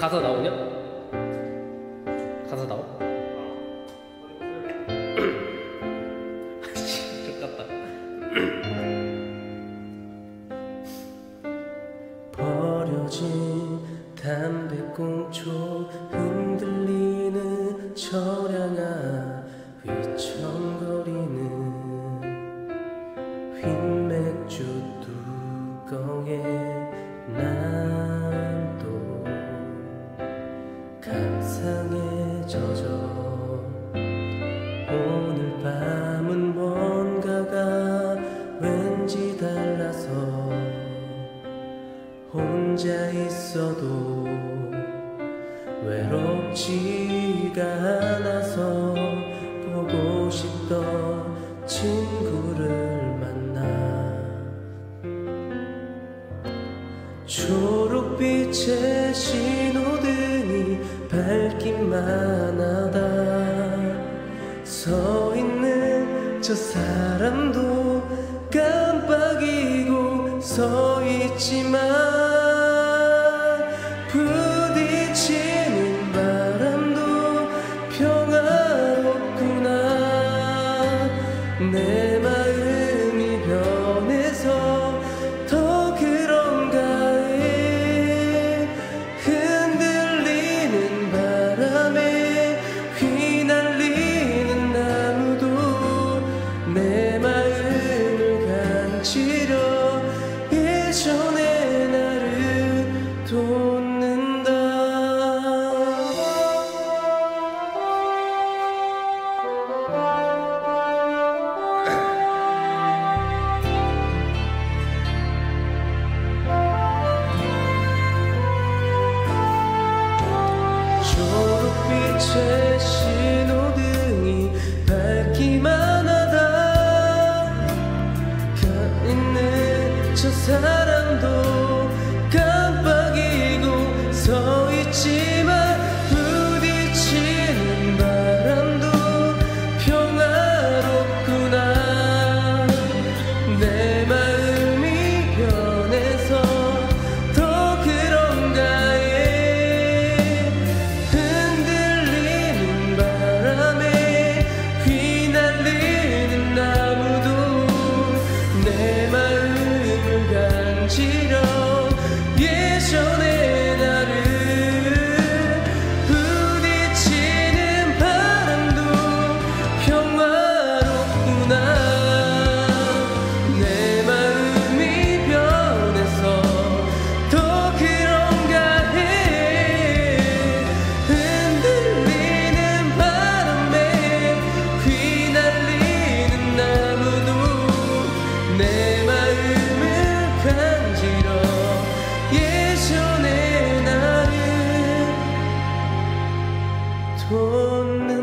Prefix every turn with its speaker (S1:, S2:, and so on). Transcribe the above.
S1: 가사 나오냐? 가사 나와? 아씨 좋겠다
S2: 버려진 담배꽁초 흔들리는 저량아 휘청거리는 흰맥주 뚜껑에 오늘 밤은 뭔가가 왠지 달라서 혼자 있어도 외롭지가 않아서 보고 싶던 친구를 만나 초록빛의 신호 밝기만 하다. 서 있는 저 사람도 깜빡이고 서 있지만 부딪히는 바람도 평화롭구나. 내 전의 나를 돋는다. 초록빛의 신호등이 밝기만 하다. 가 있는 저 사람 돋는